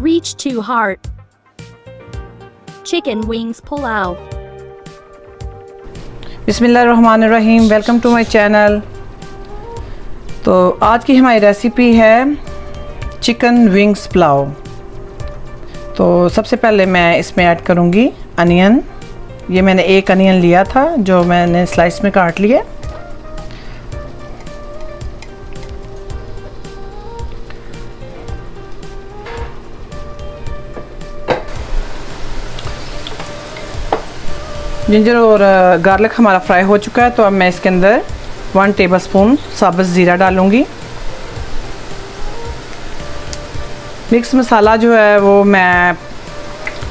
Reach to heart. Chicken wings pulao. बिसमीम welcome to my channel तो आज की हमारी रेसिपी है चिकन विंग्स पुलाव तो सबसे पहले मैं इसमें ऐड करूँगी अनियन ये मैंने एक अनियन लिया था, जो मैंने स्लाइस में काट लिया जिंजर और गार्लिक हमारा फ्राई हो चुका है तो अब मैं इसके अंदर वन टेबल स्पून साबुत ज़ीरा डालूँगी। मिक्स मसाला जो है वो मैं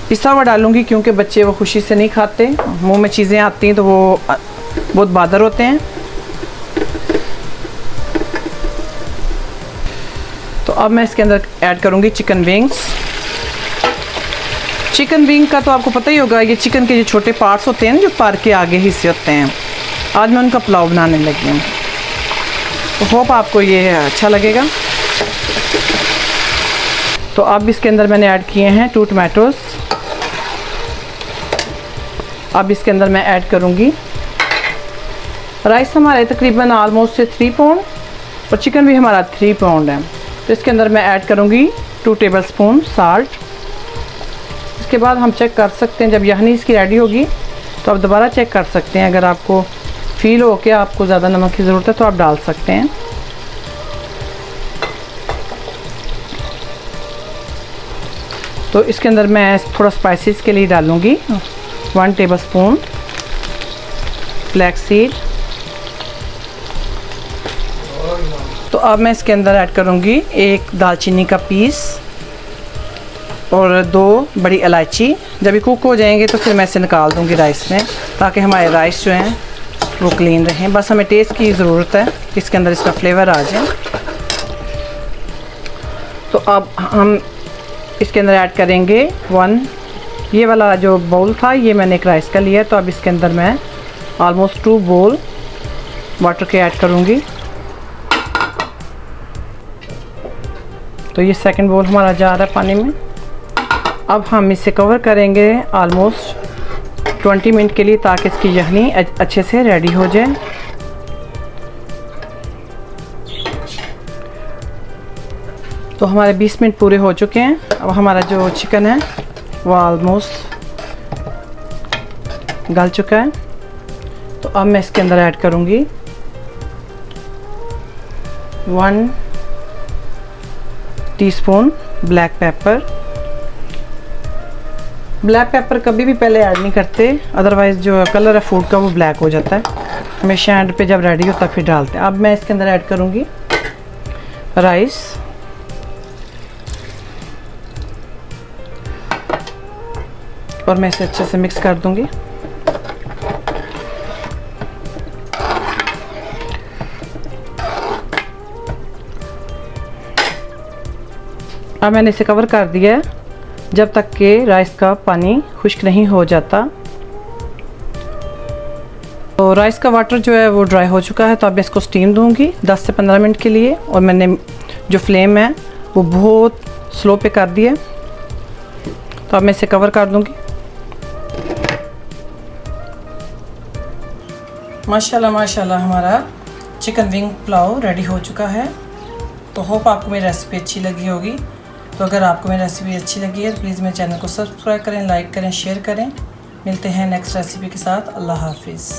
पिसा हुआ डालूँगी क्योंकि बच्चे वो खुशी से नहीं खाते। मुँह में चीज़ें आती हैं तो वो बहुत बादर होते हैं। तो अब मैं इसके अंदर ऐड करूँगी चिकन विंग्स चिकन विंग का तो आपको पता ही होगा, ये चिकन के जो छोटे पार्ट्स होते हैं ना, जो पार के आगे हिस्से होते हैं। आज मैं उनका पुलाव बनाने लगी हूँ। तो होप आपको ये अच्छा लगेगा। तो अब इसके अंदर मैंने ऐड किए हैं टू टमाटोज़ अब इसके अंदर मैं ऐड करूँगी राइस हमारे तकरीबन आलमोस्ट से थ्री पाउंड और चिकन भी हमारा थ्री पाउंड है। तो इसके अंदर मैं ऐड करूँगी टू टेबल स्पून साल्ट उसके बाद हम चेक कर सकते हैं, जब यहनी इसकी रेडी होगी तो आप दोबारा चेक कर सकते हैं। अगर आपको फील हो कि आपको ज़्यादा नमक की ज़रूरत है तो आप डाल सकते हैं। तो इसके अंदर मैं थोड़ा स्पाइसेस के लिए डालूँगी। One tablespoon flax seed तो अब मैं इसके अंदर ऐड करूँगी एक दालचीनी का पीस और दो बड़ी इलायची। जब ये कुक हो जाएँगे तो फिर मैं इसे निकाल दूँगी राइस में, ताकि हमारे राइस जो हैं, वो क्लीन रहें। बस हमें टेस्ट की ज़रूरत है कि इसके अंदर इसका फ्लेवर आ जाए। तो अब हम इसके अंदर ऐड करेंगे वन ये वाला जो बाउल था, ये मैंने एक राइस का लिया तो अब इसके अंदर मैं ऑलमोस्ट टू बोल वाटर के ऐड करूँगी। तो ये सेकंड बोल हमारा जा रहा है पानी में। अब हम इसे कवर करेंगे आलमोस्ट 20 मिनट के लिए ताकि इसकी यखनी अच्छे से रेडी हो जाए। तो हमारे 20 मिनट पूरे हो चुके हैं। अब हमारा जो चिकन है, वो आलमोस्ट गल चुका है। तो अब मैं इसके अंदर ऐड करूँगी one teaspoon black pepper black pepper कभी भी पहले ऐड नहीं करते अदरवाइज़ जो कलर है फ़ूड का वो ब्लैक हो जाता है। हमेशा एंड पे जब रेडी होता फिर डालते हैं। अब मैं इसके अंदर ऐड करूँगी राइस और मैं इसे अच्छे से मिक्स कर दूँगी। अब मैंने इसे कवर कर दिया है। जब तक के राइस का पानी खुश्क नहीं हो जाता। तो राइस का वाटर जो है वो ड्राई हो चुका है तो अब मैं इसको स्टीम दूँगी 10 से 15 मिनट के लिए। और मैंने जो फ्लेम है वो बहुत स्लो पे कर दिया। तो अब मैं इसे कवर कर दूँगी। माशाल्लाह माशाल्लाह, हमारा चिकन विंग पुलाव रेडी हो चुका है। तो होप आपको मेरी रेसिपी अच्छी लगी होगी। तो अगर आपको मेरी रेसिपी अच्छी लगी है तो प्लीज़ मेरे चैनल को सब्सक्राइब करें लाइक करें शेयर करें। मिलते हैं नेक्स्ट रेसिपी के साथ। अल्लाह हाफिज़।